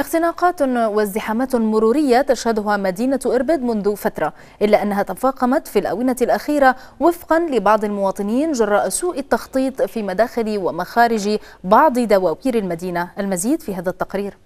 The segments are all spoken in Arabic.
اختناقات وازدحامات مرورية تشهدها مدينة إربد منذ فترة إلا أنها تفاقمت في الآونة الأخيرة وفقا لبعض المواطنين جراء سوء التخطيط في مداخل ومخارج بعض دواوير المدينة. المزيد في هذا التقرير.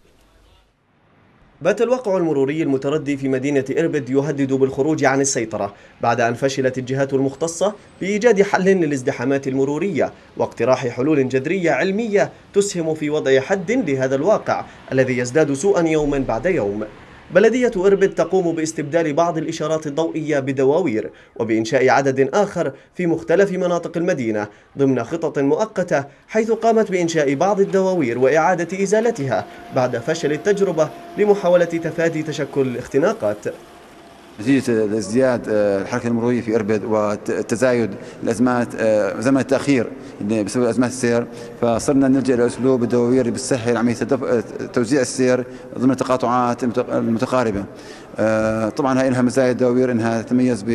بات الواقع المروري المتردي في مدينة إربد يهدد بالخروج عن السيطرة بعد أن فشلت الجهات المختصة بإيجاد حل للازدحامات المرورية واقتراح حلول جذرية علمية تسهم في وضع حد لهذا الواقع الذي يزداد سوءا يوما بعد يوم. بلدية إربد تقوم باستبدال بعض الإشارات الضوئية بدواوير وبإنشاء عدد آخر في مختلف مناطق المدينة ضمن خطط مؤقتة حيث قامت بإنشاء بعض الدواوير وإعادة إزالتها بعد فشل التجربة لمحاولة تفادي تشكل الاختناقات. نتيجة ازدياد آه، الحركة المرورية في إربد وتزايد الأزمات آه، زمن التأخير بسبب أزمات السير. فصرنا نلجأ لأسلوب الدواوير اللي بتسهل عملية آه، توزيع السير ضمن التقاطعات المتقاربة. طبعا هاي لها مزايا الدواوير إنها تتميز ب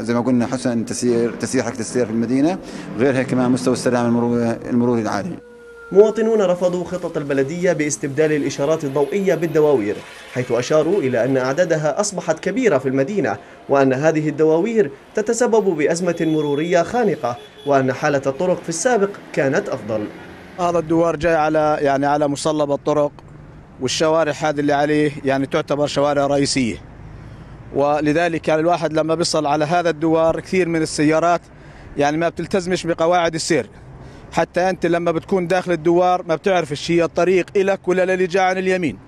زي ما قلنا حسن تسيير تسيير حركة السير في المدينة. غيرها كمان مستوى السلام المروري العالي. مواطنون رفضوا خطط البلدية باستبدال الإشارات الضوئية بالدواوير. حيث أشاروا إلى أن أعدادها أصبحت كبيرة في المدينة وأن هذه الدواوير تتسبب بأزمة مرورية خانقة وأن حالة الطرق في السابق كانت أفضل. هذا الدوار جاي على يعني على مصلب الطرق والشوارع هذه اللي عليه يعني تعتبر شوارع رئيسية. ولذلك يعني الواحد لما بيصل على هذا الدوار كثير من السيارات يعني ما بتلتزمش بقواعد السير. حتى أنت لما بتكون داخل الدوار ما بتعرفش هي الطريق إلك ولا للي جاء عن اليمين.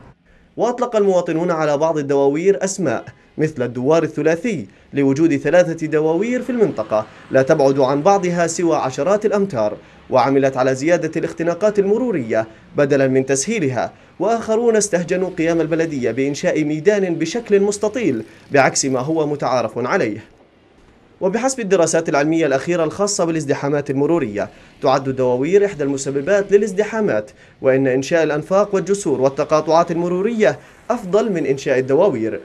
وأطلق المواطنون على بعض الدواوير أسماء مثل الدوار الثلاثي لوجود ثلاثة دواوير في المنطقة لا تبعد عن بعضها سوى عشرات الأمتار وعملت على زيادة الاختناقات المرورية بدلا من تسهيلها وآخرون استهجنوا قيام البلدية بإنشاء ميدان بشكل مستطيل بعكس ما هو متعارف عليه. وبحسب الدراسات العلمية الأخيرة الخاصة بالازدحامات المرورية تعد الدواوير إحدى المسببات للازدحامات وإن إنشاء الأنفاق والجسور والتقاطعات المرورية أفضل من إنشاء الدواوير.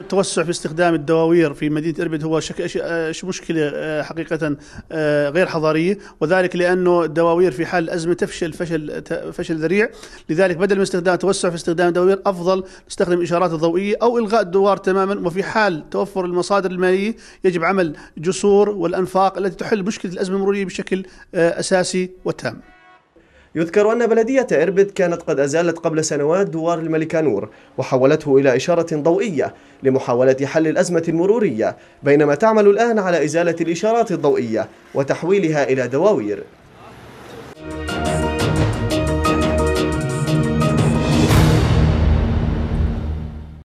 التوسع في استخدام الدواوير في مدينة إربد هو شك... آه، مشكلة آه، حقيقة آه، غير حضارية وذلك لأنه الدواوير في حال الازمه تفشل فشل فشل ذريع. لذلك بدل من استخدام توسع في استخدام الدواوير أفضل نستخدم الاشارات الضوئيه أو إلغاء الدوار تماما. وفي حال توفر المصادر المالية يجب عمل جسور والأنفاق التي تحل مشكلة الأزمة المرورية بشكل أساسي وتام. يذكر أن بلدية إربد كانت قد أزالت قبل سنوات دوار الملكانور وحولته إلى إشارة ضوئية لمحاولة حل الأزمة المرورية بينما تعمل الآن على إزالة الإشارات الضوئية وتحويلها إلى دواوير.